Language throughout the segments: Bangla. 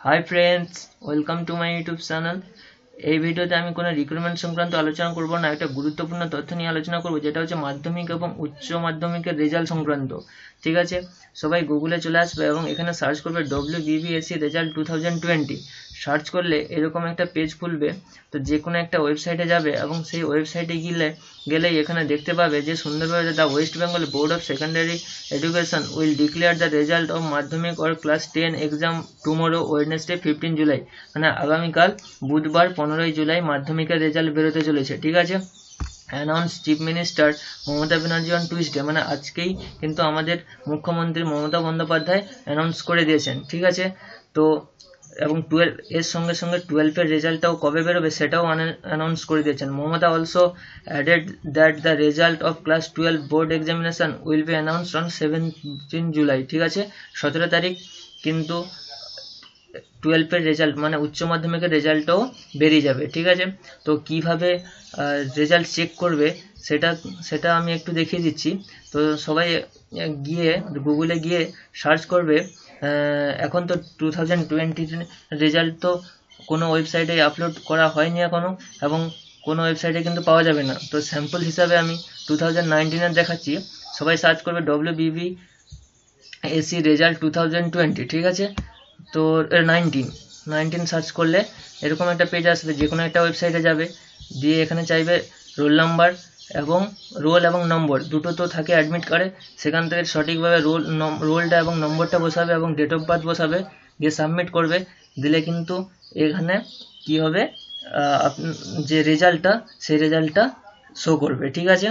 Hi friends welcome to my YouTube channel এই ভিডিওতে আমি কোনো রিক্রুটমেন্ট সংক্রান্ত আলোচনা করব না, একটা গুরুত্বপূর্ণ তথ্য নিয়ে আলোচনা করব, যেটা হচ্ছে মাধ্যমিক এবং উচ্চ মাধ্যমিকের রেজাল্ট সংক্রান্ত। ঠিক আছে? সবাই গুগলে চলে আসবে এবং এখানে সার্চ করবে W BBSC result two thousand twenty search করলে এরকম একটা পেজ খুলবে, তো যে কোনো একটা ওয়েবসাইটে যাবে এবং সেই ওয়েবসাইটে গেলে, গেলেই এখানে দেখতে পাবে যে সুন্দরভাবে the West Bengal board of secondary education will declare the result of Madhyamik or class ten exam tomorrow Wednesday fifteen July মানে আগামীকাল বুধবার পনেরোই জুলাই মাধ্যমিকের রেজাল্ট বেরোতে চলেছে, ঠিক আছে? Announce chief minister Mamata Banerjee on Tuesday মানে আজকেই কিন্তু আমাদের মুখ্যমন্ত্রী মমতা বন্দ্যোপাধ্যায় অ্যানাউন্স করে দিয়েছেন, ঠিক আছে? তো এবং টুয়েলভ এর সঙ্গে সঙ্গে টুয়েলভের রেজাল্টটাও কবে বেরোবে সেটাও অ্যানাউন্স করে দিয়েছেন। Mamata also added that the result of class twelve board examination will be announced on seventeen July ঠিক আছে? সতেরো তারিখ কিন্তু টুয়েলভের রেজাল্ট মানে উচ্চ মাধ্যমিকের রেজাল্টও বেরিয়ে যাবে, ঠিক আছে? তো কীভাবে রেজাল্ট চেক করবে সেটা সেটা আমি একটু দেখিয়ে দিচ্ছি। তো সবাই গিয়ে গুগলে গিয়ে সার্চ করবে। এখন তো টু থাউজেন্ড টোয়েন্টির রেজাল্ট তো কোনো ওয়েবসাইটে আপলোড করা হয়নি এখনও এবং কোনো ওয়েবসাইটে কিন্তু পাওয়া যাবে না। তো স্যাম্পল হিসাবে আমি টু থাউজেন্ড নাইনটিনের দেখাচ্ছি। সবাই সার্চ করবে W B B S E result two thousand twenty ঠিক আছে? তো নাইনটিন নাইনটিন সার্চ করলে এরকম একটা পেজ আসবে যে কোনো একটা ওয়েবসাইটে যাবে। দিয়ে এখানে চাইবে রোল নাম্বার এবং রোল এবং নম্বর দুটো তো থাকে অ্যাডমিট কার্ডে সেখান থেকে সঠিকভাবে রোল রোলটা এবং নম্বরটা বসাবে এবং ডেট অফ বার্থ বসাবে দিয়ে সাবমিট করবে। দিলে কিন্তু এখানে কি হবে? যে রেজাল্টটা সেই রেজাল্টটা শো করবে, ঠিক আছে?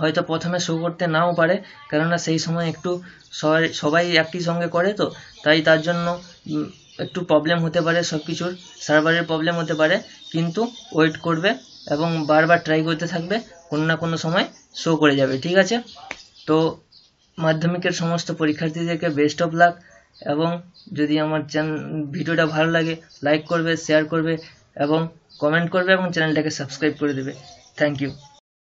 হয়তো প্রথমে শো করতে নাও পারে, কেননা সেই সময় একটু সবাই সবাই একই সঙ্গে করে তো, তাই তার জন্য একটু প্রবলেম হতে পারে সব কিছুর সার্ভারের প্রবলেম হতে পারে, কিন্তু ওয়েট করবে এবং বারবার ট্রাই করতে থাকবে। কোনো না কোনো সময় শো করে যাবে, ঠিক আছে? তো মাধ্যমিকের সমস্ত পরীক্ষার্থীদেরকে বেস্ট অফ লাক এবং যদি আমার চ্যানেল ভিডিওটা ভালো লাগে লাইক করবে শেয়ার করবে এবং কমেন্ট করবে এবং চ্যানেলটাকে সাবস্ক্রাইব করে দেবে। Thank you